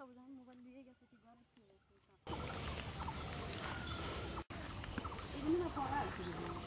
Problem mobile लिए गए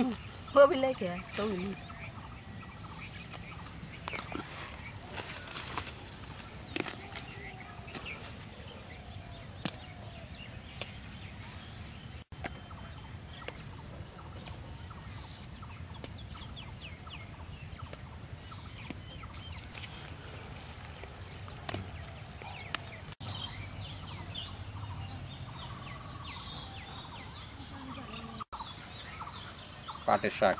वो भी लेके आए तो भी পাটের শাক।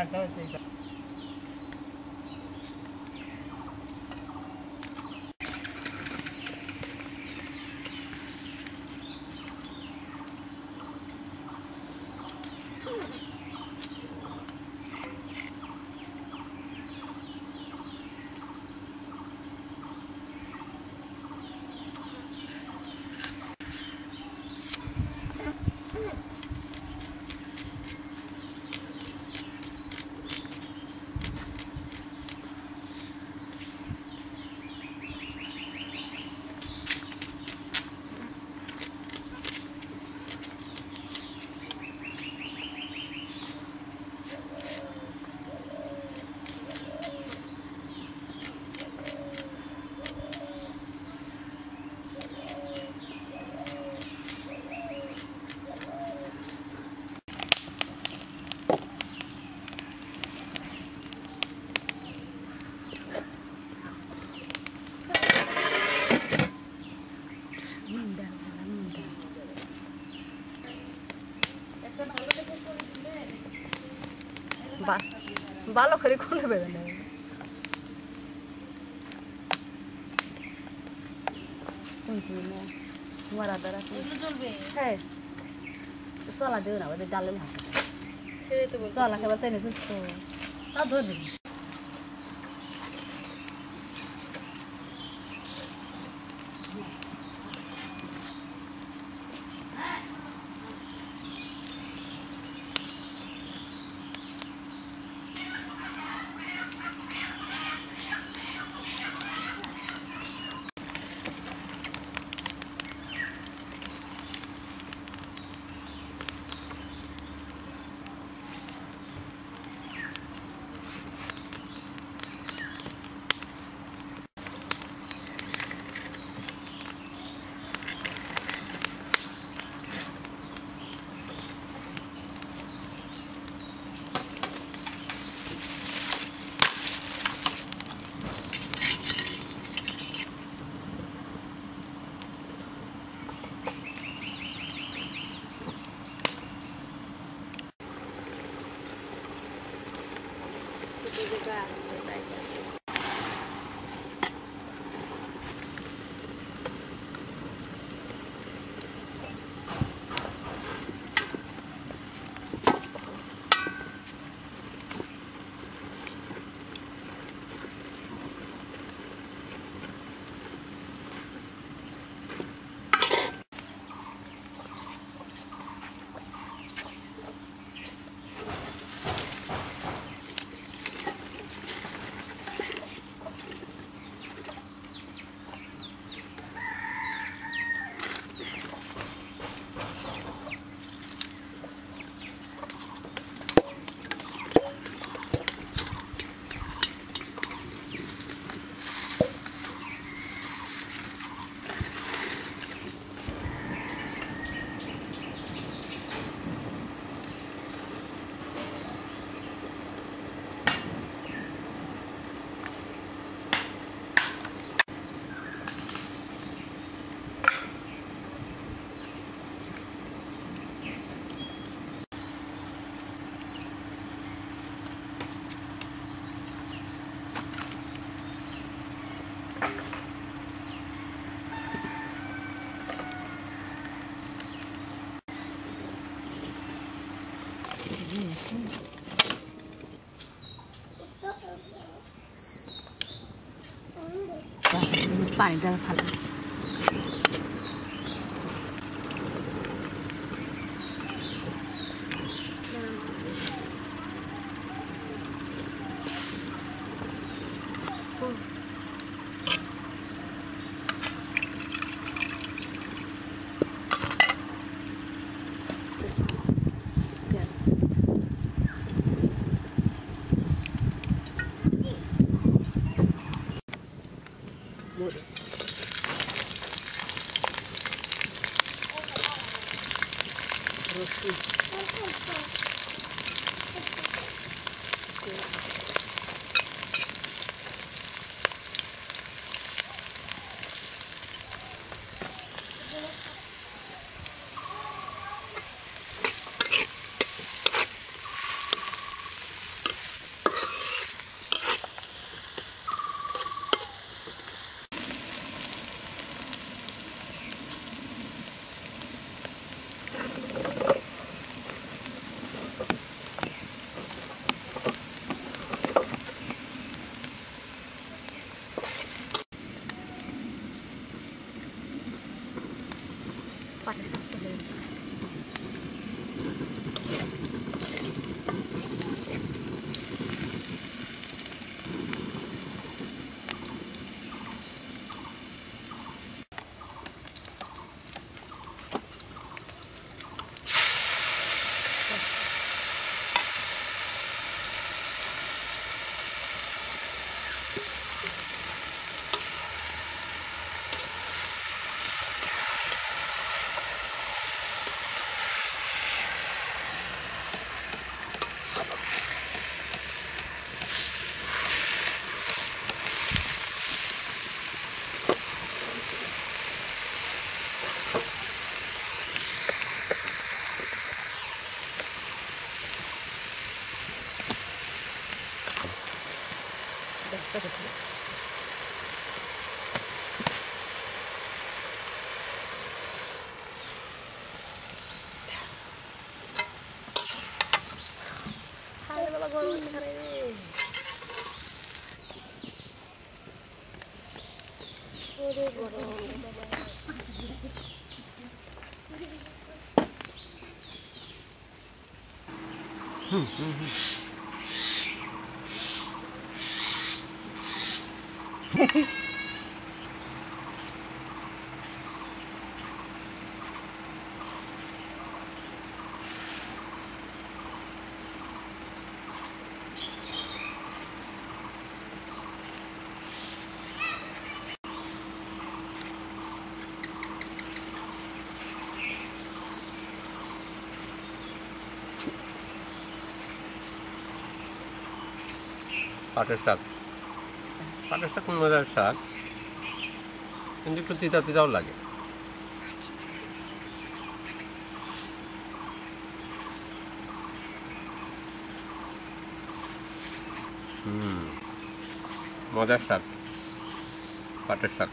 Então, ভালো করে খুলে বেড়ে নেবে চলা শুনছি না ডালে হ্যাঁ। চলা দিও না ওদের 对对对，拜拜来，给你拌一袋，看。パでさせてくれますうん。うん。うん。পাটের শাক। পাটের শাক মজার শাক। কিন্তু একটু তিতা তিতাও লাগে। হুম, মজার শাক। পাটের শাক।